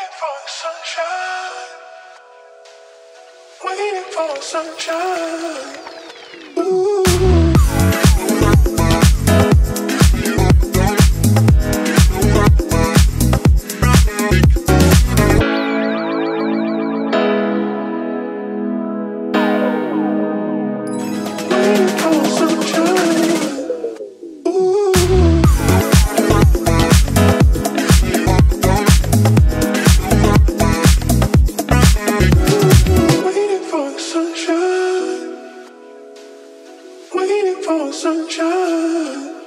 Waiting for the sunshine. Waiting for the sunshine. for sunshine.